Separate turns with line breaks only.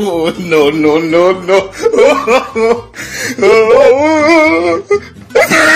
oh, no, no, no, no. Oh, oh, oh.